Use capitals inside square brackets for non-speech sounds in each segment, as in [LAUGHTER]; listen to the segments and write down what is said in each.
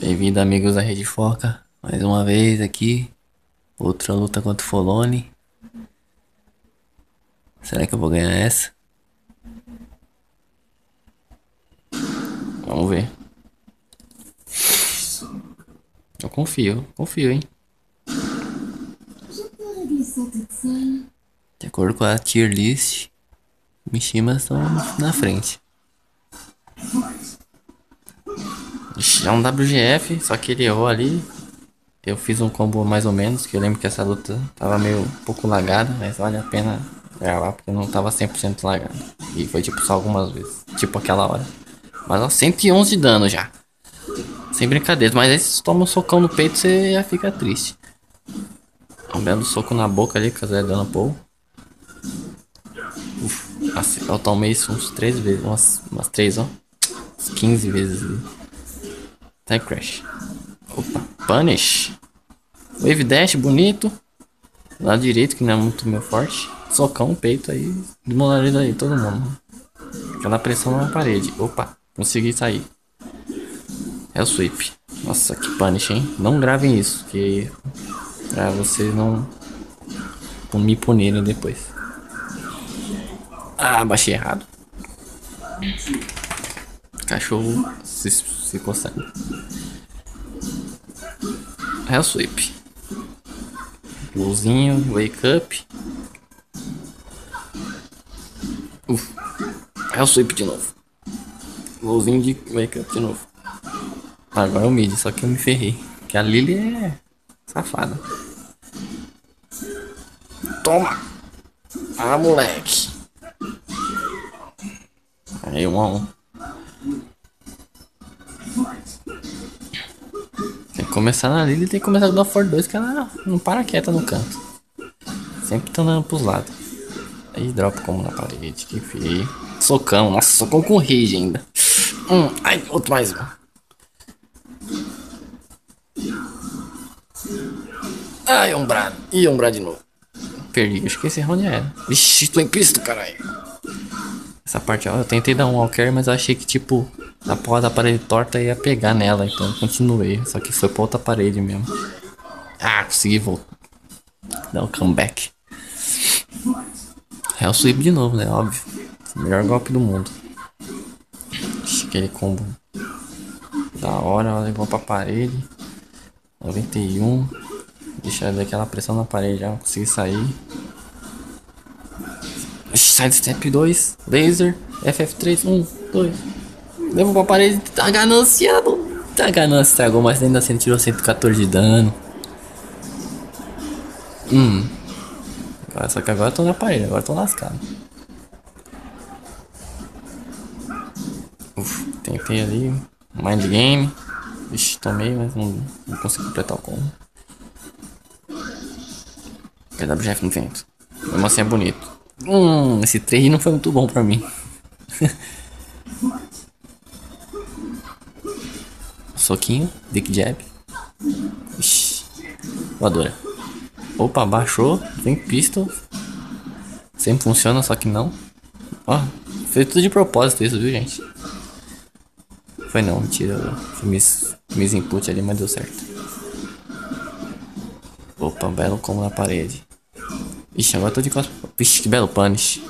Bem-vindo, amigos da Rede Foca. Mais uma vez aqui. Outra luta contra o Folone. Será que eu vou ganhar essa? Vamos ver. Eu confio, confio, hein? De acordo com a tier list, Mishimas estão na frente. Ixi, é um WGF, só que ele errou ali. Eu fiz um combo mais ou menos, que eu lembro que essa luta tava meio um pouco lagada, mas vale a pena gravar porque não tava 100% lagado. E foi tipo só algumas vezes, tipo aquela hora. Mas ó, 111 de dano já. Sem brincadeira, mas aí se toma um socão no peito você já fica triste. Um belo soco na boca ali, caso é dano Paul. Uf, assim, eu tomei isso uns 3 vezes, umas, umas 3, ó. Uns 15 vezes ali. Até crash. Opa, punish. Wave dash bonito. Lado direito, que não é muito meu forte. Socão peito aí. Demolaria aí todo mundo. Aquela pressão na parede. Opa, consegui sair. É o sweep. Nossa, que punish, hein? Não gravem isso, que Pra vocês não, não me punirem depois. Ah, baixei errado. Cachorro se, se consegue. Hell sweep. Bluzinho, wake up. Uf. Hell sweep de novo. Bluzinho de wake up de novo. Agora é o mid, só que eu me ferrei. Que a Lily é safada. Toma! Ah, moleque! Aí, um a um. Tem que começar na Lily tem que começar com o For 2 que ela não para quieta no canto. Sempre tá andando pros lados. Aí dropa como na parede, que feio. Socão, nossa, socão com rage ainda. Hum, ai, outro mais um. Ai, ombrado. Ih, ombrado de novo. Perdi, que esse round era. Vixe, tô em pisto, caralho. Essa parte, ó, eu tentei dar um walker, mas eu achei que, tipo, a porra da parede torta ia pegar nela, então continuei. Só que foi pra outra parede mesmo. Ah, consegui voltar. Dar um comeback. É o sweep de novo, né? Óbvio. Melhor golpe do mundo. Aquele combo. Da hora, levou pra parede. 91. Deixa eu ver aquela pressão na parede já. Consegui sair. Side step 2. Laser. FF3. 1, 2. Levou pra parede. Tá gananciado. Tá ganância estragou, mas ainda assim tirou 114 de dano. Hum. Agora, só que agora eu tô na parede. Agora eu tô lascado. Uf, tentei ali. Mind game. Vixe, tomei, mas não, não consegui completar o combo. PWGF no vento. Mesmo assim é bonito. Hum, esse 3 não foi muito bom pra mim. [LAUGHS] Soquinho, Dick Jab. Ixi, voadora. Opa, baixou. Vem pistol. Sempre funciona, só que não. Ó, fez tudo de propósito isso, viu, gente? Foi não, mentira. Fiz mis input ali, mas deu certo. Opa, belo como na parede. Vixe, agora tô de costas. Vixe, que belo punish.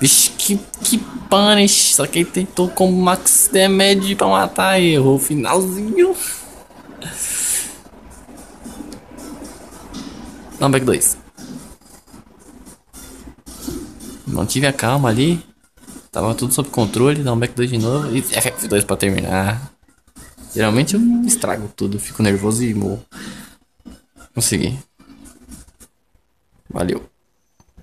Vixe, que, que punish. Só que ele tentou com max damage pra matar. Errou o finalzinho. Back 2. Mantive a calma ali. Tava tudo sob controle. Um back 2 de novo. E FF2 pra terminar. Geralmente eu estrago tudo. Fico nervoso e morro. Consegui. Valeu.